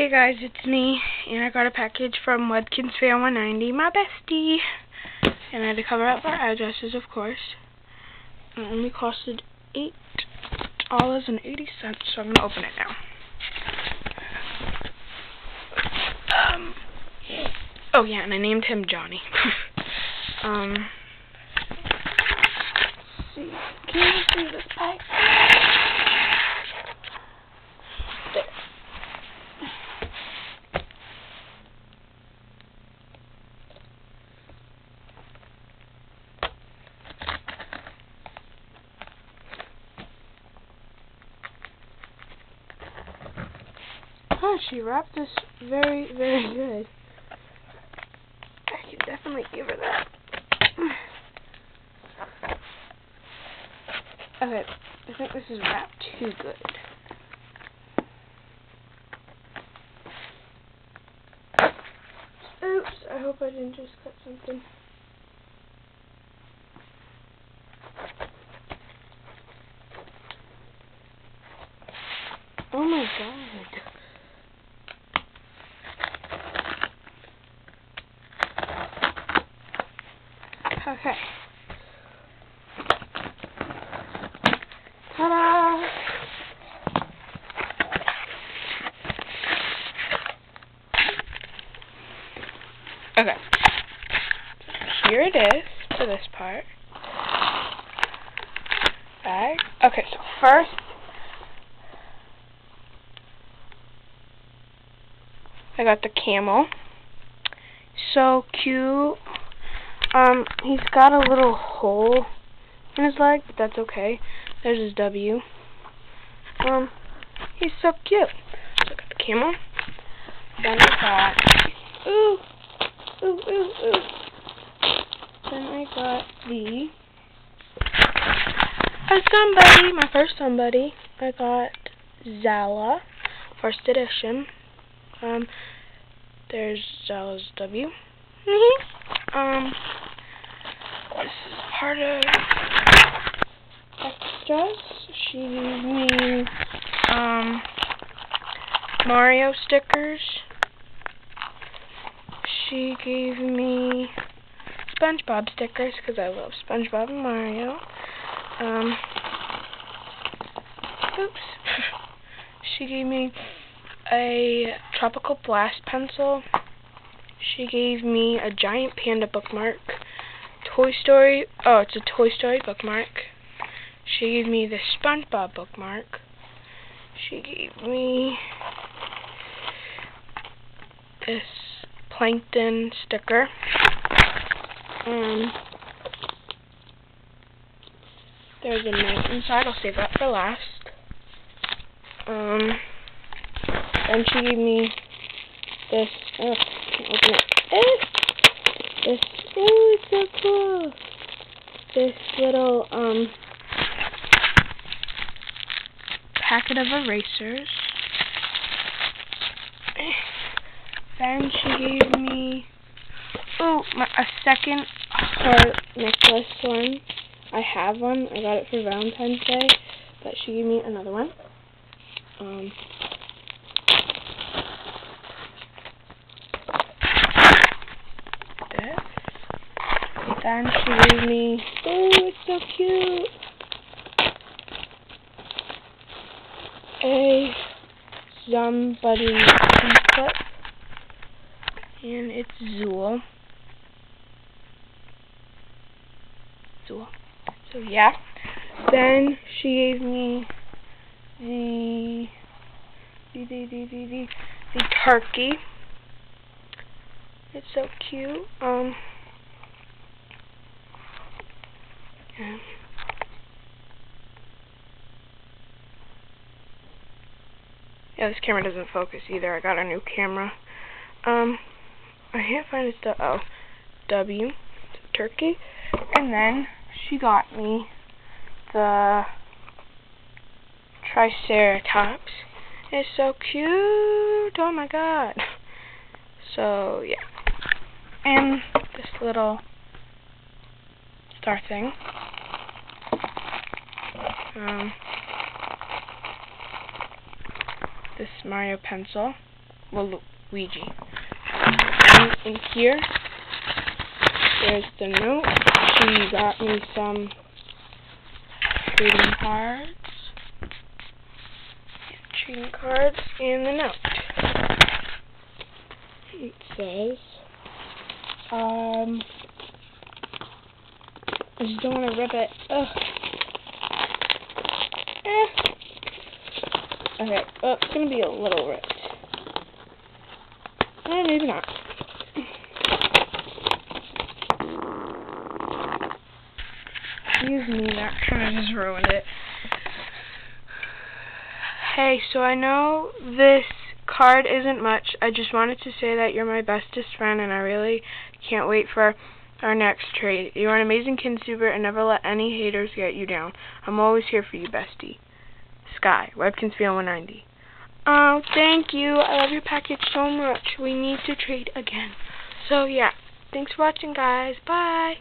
Hey guys, it's me, and I got a package from Webkinz Fan 190, my bestie. And I had to cover up our addresses, of course. It only costed $8.80, so I'm to open it now. Um, oh yeah, and I named him Johnny. um, see, can you see this pack? Oh, she wrapped this very, very good. I can definitely give her that. Okay, I think this is wrapped too good. Oops, I hope I didn't just cut something. Oh my god. Okay. Ta-da! Okay. Here it is for this part. Bag. Okay, so first I got the camel. So cute. Um, he's got a little hole in his leg, but that's okay. There's his W. Um, he's so cute. So I got the camel. Then I got, ooh, ooh, ooh, ooh. Then I got the, a Zumbuddy, my first Zumbuddy. I got Zala, first edition. Um, there's Zala's W. um, this is part of extras. She gave me um Mario stickers. She gave me SpongeBob stickers because I love SpongeBob and Mario. Um, oops. she gave me a tropical blast pencil. She gave me a giant panda bookmark. Toy Story. Oh, it's a Toy Story bookmark. She gave me the SpongeBob bookmark. She gave me this plankton sticker. Um, there's a note inside. I'll save that for last. Um, then she gave me this. Oh, open it. Eh, this. Oh, it's so cool. This little um packet of erasers. Then she gave me oh my, a second heart necklace one. I have one. I got it for Valentine's Day, but she gave me another one. Um, Then she gave me oh, it's so cute. a Zumbuddy clip, and it's Zool. Zool. So yeah. Then she gave me the the the the the, the, the turkey. It's so cute. Um. Yeah. Yeah, this camera doesn't focus either. I got a new camera. Um, I can't find it. stuff. Oh, W, turkey. And then she got me the Triceratops. It's so cute. Oh my god. So, yeah. And this little star thing. Um, this Mario pencil. Luigi. And in here, there's the note. She got me some trading cards. Trading cards and the note. It says, um, I just don't want to rip it. Ugh. Eh. Okay, oh, it's going to be a little ripped. Eh, maybe not. Excuse me, that kind of just ruined it. Hey, so I know this card isn't much. I just wanted to say that you're my bestest friend, and I really can't wait for our next trade. You're an amazing kinsuber, and never let any haters get you down. I'm always here for you, bestie. Sky, Webkinsphere 190. Oh, thank you. I love your package so much. We need to trade again. So, yeah. Thanks for watching, guys. Bye.